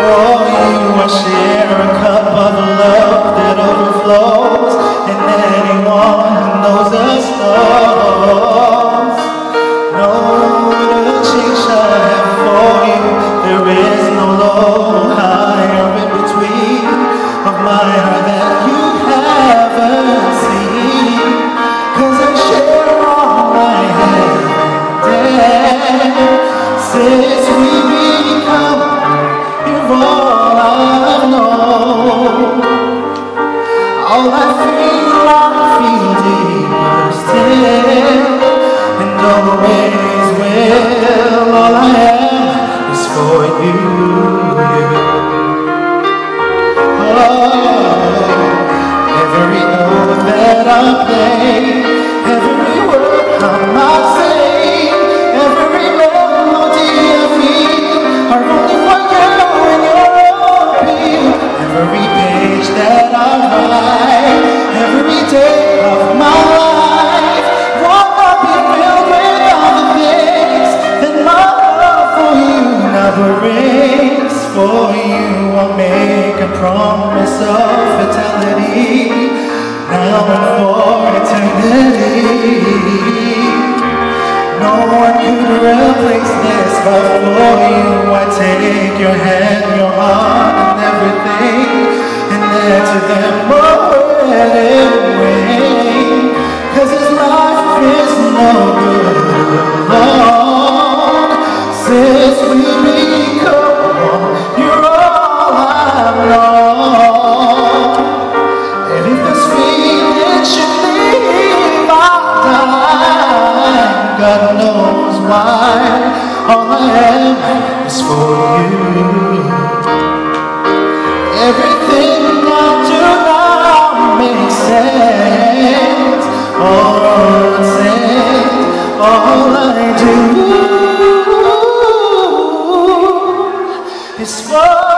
for you I share a cup of love that overflows And anyone who knows us and all the ways where a promise of fatality Now and for eternity. No one could replace this But for you I take your hand, your heart and everything And there to them all Cause this life is no good. Alone Since we God knows why. All I am is for you. Everything I do now makes sense. All sense. All I do is for.